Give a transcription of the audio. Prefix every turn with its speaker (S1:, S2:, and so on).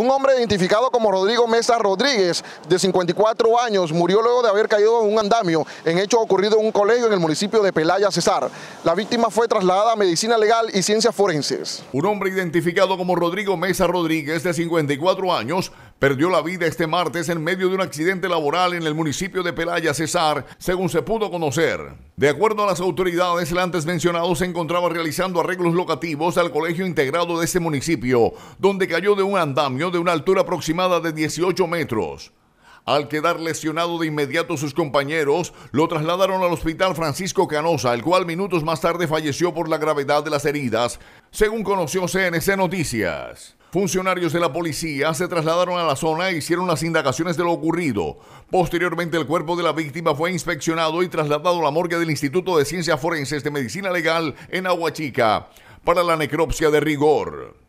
S1: Un hombre identificado como Rodrigo Mesa Rodríguez, de 54 años, murió luego de haber caído en un andamio en hecho ocurrido en un colegio en el municipio de Pelaya, Cesar. La víctima fue trasladada a Medicina Legal y Ciencias Forenses.
S2: Un hombre identificado como Rodrigo Mesa Rodríguez, de 54 años, perdió la vida este martes en medio de un accidente laboral en el municipio de Pelaya, Cesar, según se pudo conocer. De acuerdo a las autoridades, el antes mencionado se encontraba realizando arreglos locativos al colegio integrado de ese municipio, donde cayó de un andamio de una altura aproximada de 18 metros. Al quedar lesionado de inmediato sus compañeros, lo trasladaron al hospital Francisco Canosa, el cual minutos más tarde falleció por la gravedad de las heridas, según conoció CNC Noticias. Funcionarios de la policía se trasladaron a la zona e hicieron las indagaciones de lo ocurrido. Posteriormente, el cuerpo de la víctima fue inspeccionado y trasladado a la morgue del Instituto de Ciencias Forenses de Medicina Legal en Aguachica para la necropsia de rigor.